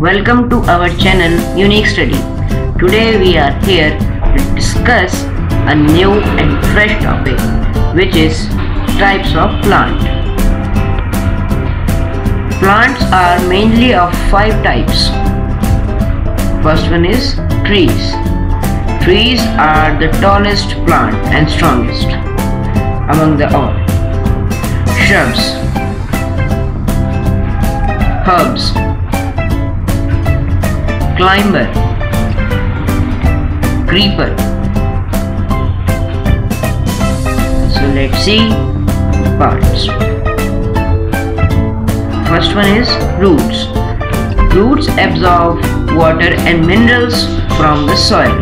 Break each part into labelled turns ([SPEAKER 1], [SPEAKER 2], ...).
[SPEAKER 1] Welcome to our channel Unik Study. Today we are here to discuss a new and fresh topic which is types of plant. Plants are mainly of five types. First one is trees. Trees are the tallest plant and strongest among the all. Shrubs, herbs, climber, creeper. So let's see parts. First one is roots. Roots absorb water and minerals from the soil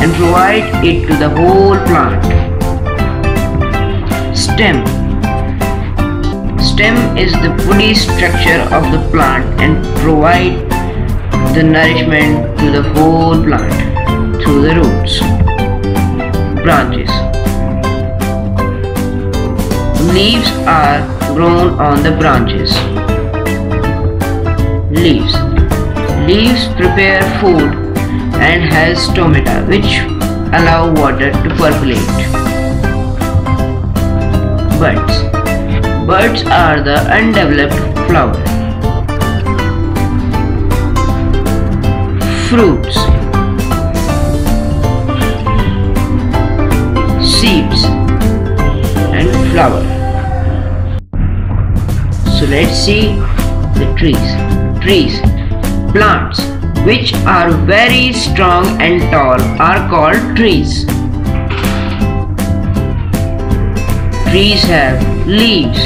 [SPEAKER 1] and provide it to the whole plant. Stem. Stem is the woody structure of the plant and provide the nourishment to the whole plant through the roots. Branches. Leaves are grown on the branches. Leaves. Leaves prepare food and has stomata which allow water to percolate. Buds. Buds are the undeveloped flower. Fruits. Seeds and flower. So let's see the trees. Trees. Plants which are very strong and tall are called trees. Trees have leaves.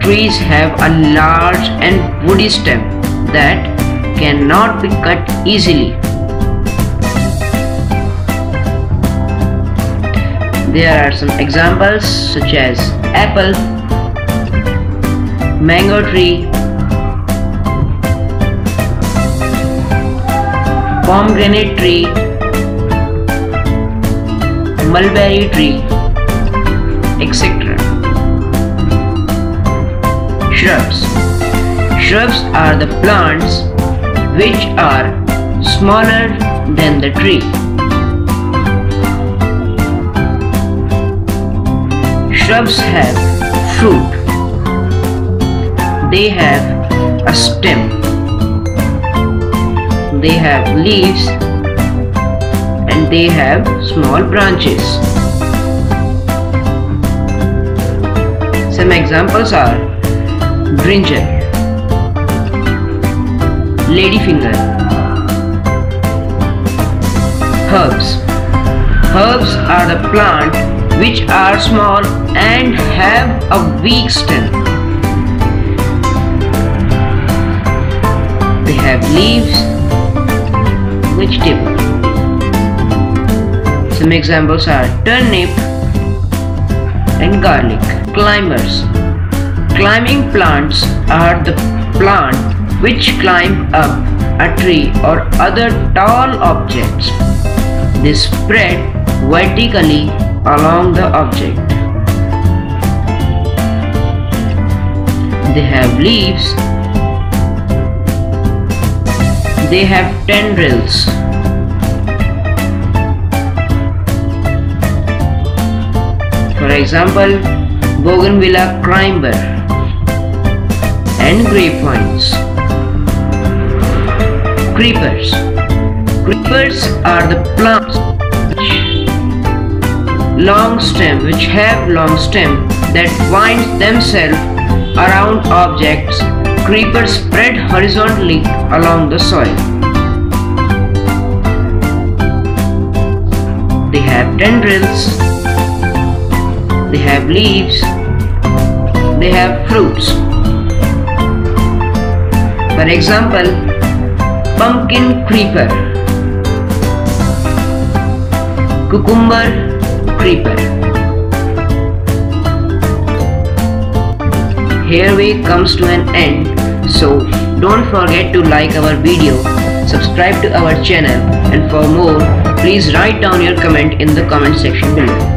[SPEAKER 1] Trees have a large and woody stem that cannot be cut easily. There are some examples such as apple, mango tree, pomegranate tree, mulberry tree, etc. Shrubs. Shrubs are the plants which are smaller than the tree. Shrubs have fruit. They have a stem they have leaves and they have small branches. Some examples are brinjal, ladyfinger, herbs. Herbs are the plant which are small and have a weak stem. They have leaves which vegetable. Some examples are turnip and garlic. Climbers. Climbing plants are the plant which climb up a tree or other tall objects. They spread vertically along the object. They have leaves they have tendrils. For example, Bougainvillea climber and grapevines. Creepers. Creepers are the plants long stem which have long stem that wind themselves around objects creepers spread horizontally along the soil. They have tendrils, they have leaves, they have fruits. For example, pumpkin creeper, cucumber creeper. Here we comes to an end so don't forget to like our video, subscribe to our channel and for more please write down your comment in the comment section below.